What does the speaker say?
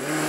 Yeah.